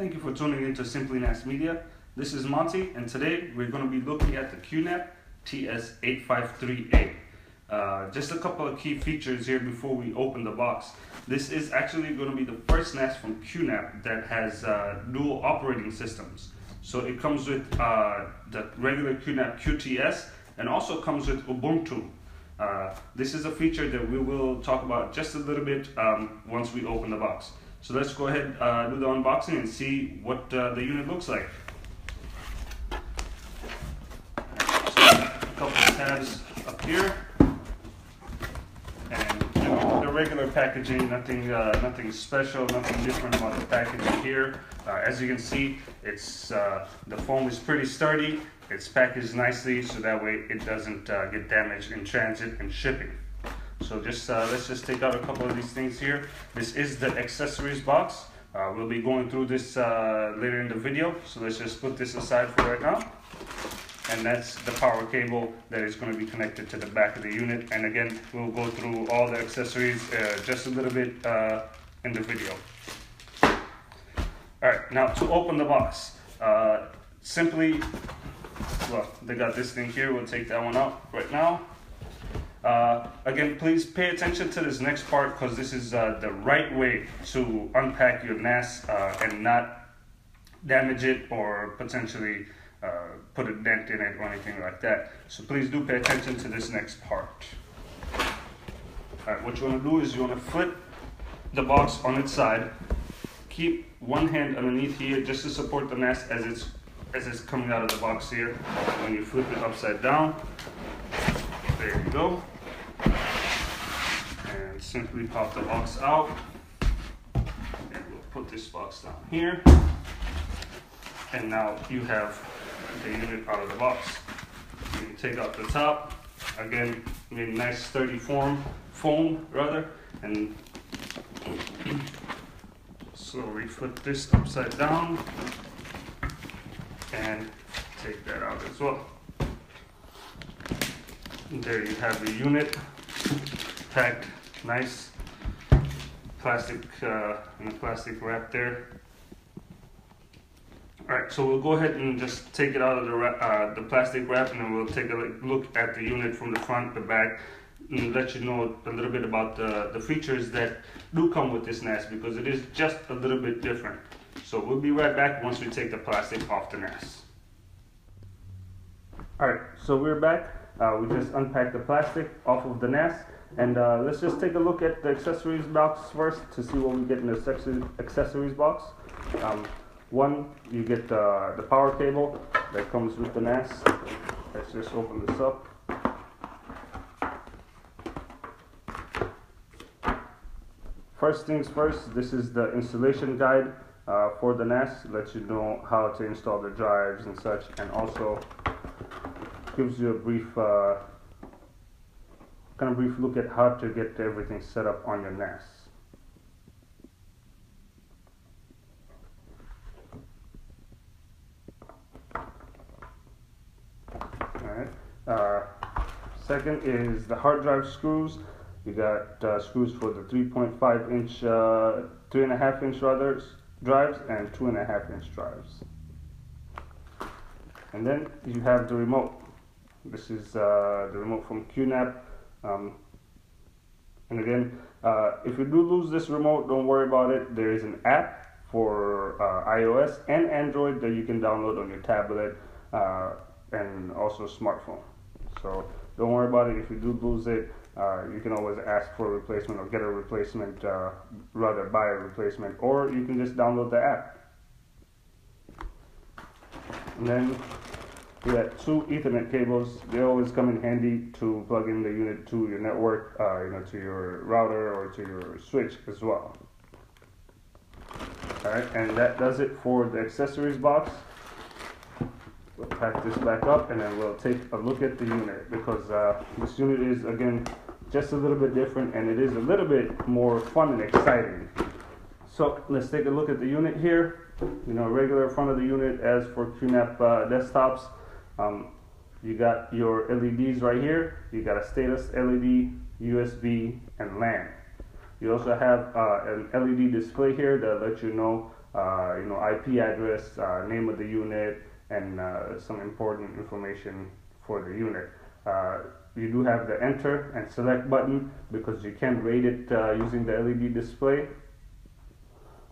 Thank you for tuning into Simply NAS Media. This is Monty, and today we're going to be looking at the QNAP TS853A. Uh, just a couple of key features here before we open the box. This is actually going to be the first NAS from QNAP that has uh, dual operating systems. So it comes with uh, the regular QNAP QTS and also comes with Ubuntu. Uh, this is a feature that we will talk about just a little bit um, once we open the box. So let's go ahead uh, do the unboxing and see what uh, the unit looks like. So a couple tabs up here, and the regular packaging, nothing, uh, nothing special, nothing different about the packaging here. Uh, as you can see, it's uh, the foam is pretty sturdy. It's packaged nicely so that way it doesn't uh, get damaged in transit and shipping. So just uh, let's just take out a couple of these things here. This is the accessories box. Uh, we'll be going through this uh, later in the video. So let's just put this aside for right now. And that's the power cable that is going to be connected to the back of the unit. And again, we'll go through all the accessories uh, just a little bit uh, in the video. All right, now to open the box, uh, simply, well, they got this thing here. We'll take that one out right now. Uh, again, please pay attention to this next part because this is uh, the right way to unpack your NAS uh, and not damage it or potentially uh, put a dent in it or anything like that. So please do pay attention to this next part. Alright, what you want to do is you want to flip the box on its side. Keep one hand underneath here just to support the NAS as it's as it's coming out of the box here. When you flip it upside down, there you go. And simply pop the box out. And we'll put this box down here. And now you have the unit out of the box. You take out the top. Again, made nice sturdy form, foam rather, and slowly flip this upside down and take that out as well. There you have the unit packed nice plastic uh, plastic wrap there. All right, so we'll go ahead and just take it out of the uh, the plastic wrap, and then we'll take a look at the unit from the front, the back, and let you know a little bit about the, the features that do come with this NAS because it is just a little bit different. So we'll be right back once we take the plastic off the NAS. All right, so we're back. Uh, we just unpacked the plastic off of the NAS. And uh, let's just take a look at the accessories box first to see what we get in the accessories box. Um, one, you get uh, the power cable that comes with the NAS. Let's just open this up. First things first, this is the installation guide uh, for the NAS. Lets you know how to install the drives and such, and also gives you a brief uh, kind of brief look at how to get everything set up on your NAS. Alright. Uh, second is the hard drive screws. You got uh, screws for the 3.5 inch, uh, 3.5 inch rather, drives and 2.5 inch drives. And then you have the remote. This is uh, the remote from QNAP. Um, and again, uh, if you do lose this remote, don't worry about it. There is an app for uh, iOS and Android that you can download on your tablet and also smartphone. So don't worry about it. If you do lose it, uh, you can always ask for a replacement or get a replacement, uh, rather buy a replacement, or you can just download the app. And then got two Ethernet cables. They always come in handy to plug in the unit to your network, uh, you know, to your router or to your switch as well. All right, and that does it for the accessories box. We'll pack this back up and then we'll take a look at the unit because uh, this unit is, again, just a little bit different and it is a little bit more fun and exciting. So let's take a look at the unit here. You know, regular front of the unit as for QNAP uh, desktops. Um, you got your LEDs right here. You got a status LED, USB, and LAN. You also have uh, an LED display here that lets you know uh, you know, IP address, uh, name of the unit, and uh, some important information for the unit. Uh, you do have the enter and select button because you can RAID it uh, using the LED display.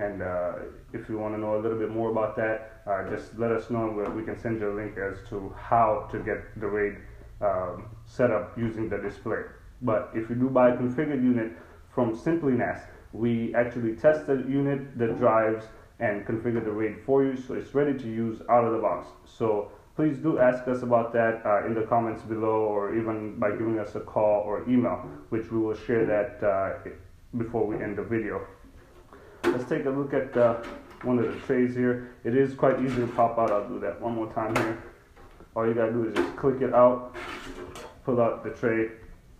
And uh, if you want to know a little bit more about that, just let us know we can send you a link as to how to get the RAID um, set up using the display. But if you do buy a configured unit from SimplyNAS, we actually test the unit, the drives, and configure the RAID for you so it's ready to use out of the box. So please do ask us about that uh, in the comments below or even by giving us a call or email, which we will share that uh, before we end the video. Let's take a look at uh, one of the trays here. It is quite easy to pop out. I'll do that one more time here. All you gotta do is just click it out, pull out the tray.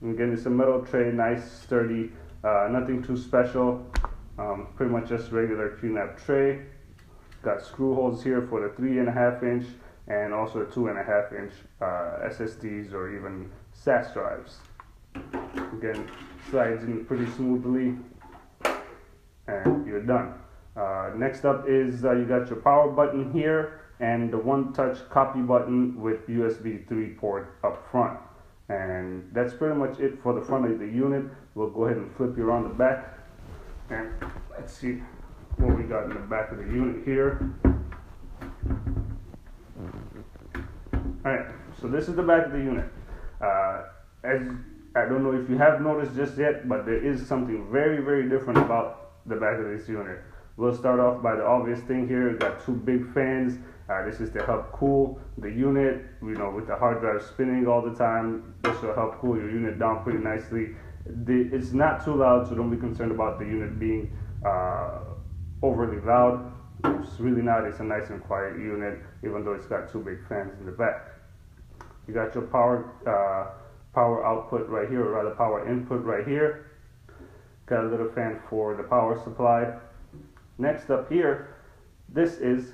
And again, it's a metal tray, nice, sturdy, uh, nothing too special. Um, pretty much just regular QNAP tray. Got screw holes here for the three and a half inch and also two and a half inch uh, SSDs or even SAS drives. Again, slides in pretty smoothly and you're done. Uh, next up is uh, you got your power button here and the one touch copy button with USB 3 port up front. And that's pretty much it for the front of the unit. We'll go ahead and flip you around the back and let's see what we got in the back of the unit here. Alright, so this is the back of the unit. Uh, as I don't know if you have noticed just yet, but there is something very, very different about the back of this unit. We'll start off by the obvious thing here. We've got two big fans. Uh, this is to help cool the unit. You know, with the hard drive spinning all the time, this will help cool your unit down pretty nicely. The, it's not too loud, so don't be concerned about the unit being uh, overly loud. It's really not. It's a nice and quiet unit, even though it's got two big fans in the back. You got your power uh, power output right here, or rather power input right here. Got a little fan for the power supply. Next up here, this is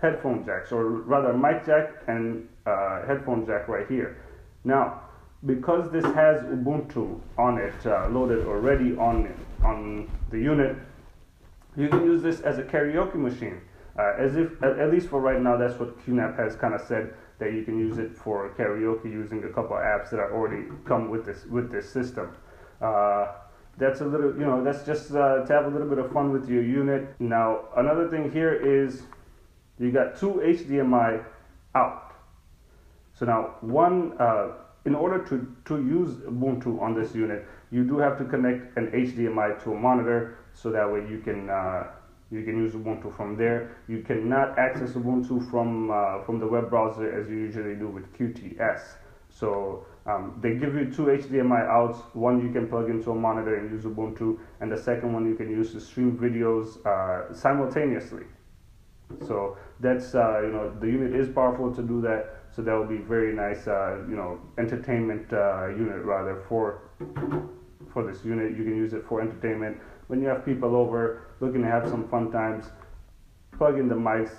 headphone jacks, or rather mic jack and uh, headphone jack right here. Now, because this has Ubuntu on it, uh, loaded already on on the unit, you can use this as a karaoke machine. Uh, as if, at, at, least for right now, that's what QNAP has kind of said that you can use it for karaoke using a couple apps that are already come with this with this system. Uh, that's a little, you know, that's just uh, to have a little bit of fun with your unit. Now, another thing here is you got two HDMI out. So now one, uh, in order to, to use Ubuntu on this unit, you do have to connect an HDMI to a monitor so that way you can uh, you can use Ubuntu from there. You cannot access Ubuntu from uh, from the web browser as you usually do with QTS. So um, they give you two HDMI outs. One you can plug into a monitor and use Ubuntu, and the second one you can use to stream videos uh, simultaneously. So that's uh, you know the unit is powerful to do that. So that will be very nice, uh, you know, entertainment uh, unit rather for for this unit. You can use it for entertainment when you have people over looking to have some fun times. Plug in the mics,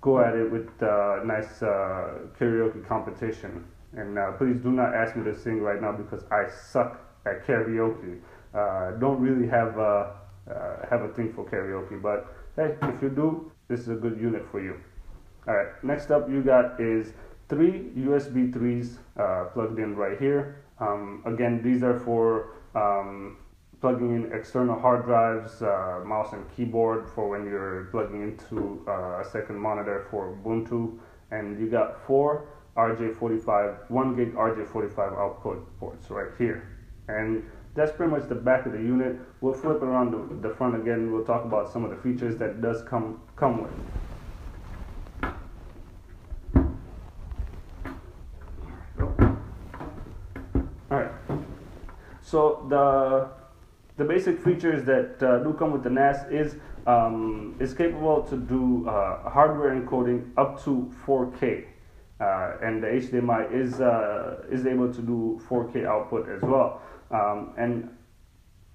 go at it with uh, nice uh, karaoke competition. And uh, please do not ask me to sing right now because I suck at karaoke. Uh, don't really have uh, uh, have a thing for karaoke, but hey, if you do, this is a good unit for you. All right, next up you got is three USB 3s uh, plugged in right here. Um, again, these are for um, plugging in external hard drives, uh, mouse and keyboard for when you're plugging into uh, a second monitor for Ubuntu. And you got four RJ45, one gig RJ45 output ports right here. And that's pretty much the back of the unit. We'll flip around the, the front again. We'll talk about some of the features that does come come with. All right. So the the basic features that uh, do come with the NAS is um, is capable to do uh, hardware encoding up to 4K, uh, and the HDMI is uh, is able to do 4K output as well. Um, and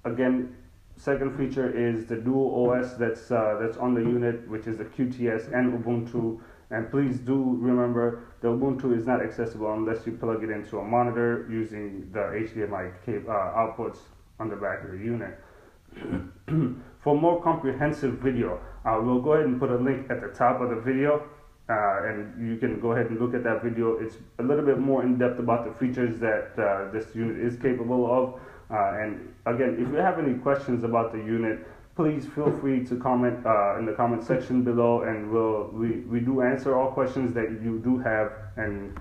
again, second feature is the dual OS that's uh, that's on the unit, which is the QTS and Ubuntu. And please do remember the Ubuntu is not accessible unless you plug it into a monitor using the HDMI cable, uh, outputs on the back of the unit. For more comprehensive video, uh, we'll go ahead and put a link at the top of the video uh, and you can go ahead and look at that video. It's a little bit more in depth about the features that uh, this unit is capable of. Uh, and again, if you have any questions about the unit, please feel free to comment uh, in the comment section below and we'll, we, we do answer all questions that you do have and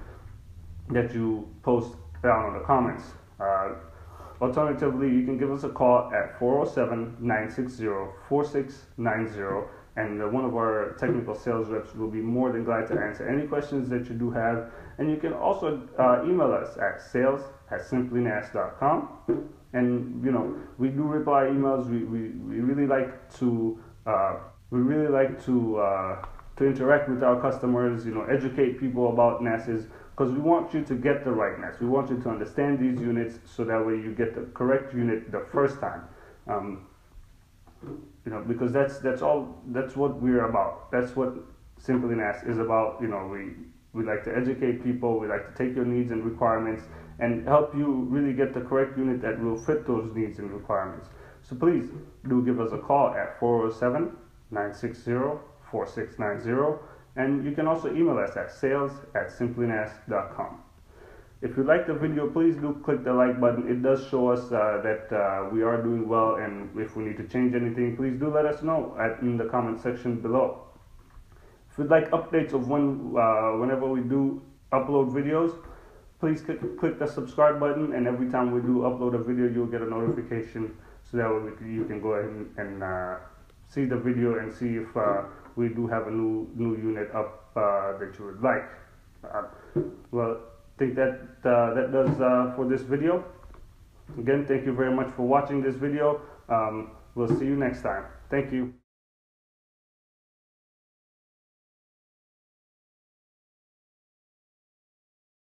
that you post down in the comments. Uh, alternatively, you can give us a call at 407 960 4690 and uh, one of our technical sales reps will be more than glad to answer any questions that you do have. And you can also uh, email us at sales at simplynas.com. And you know, we do reply emails. We, we, we really like to uh, we really like to uh, to interact with our customers. You know, educate people about NASs because we want you to get the right NAS. We want you to understand these units so that way you get the correct unit the first time. Um, know, because that's that's all that's what we're about. That's what Simply NAS is about. You know, we we like to educate people. We like to take your needs and requirements and help you really get the correct unit that will fit those needs and requirements. So please do give us a call at 407 960 4690 and you can also email us at sales at simplynas.com. If you like the video, please do click the like button. It does show us uh, that uh, we are doing well and if we need to change anything, please do let us know at, in the comment section below. If you'd like updates of when, uh, whenever we do upload videos, please click, click the subscribe button and every time we do upload a video, you'll get a notification so that you can go ahead and, and uh, see the video and see if uh, we do have a new, new unit up uh, that you would like. well, think that uh, that does uh, for this video. Again, thank you very much for watching this video. Um, we'll see you next time. Thank you.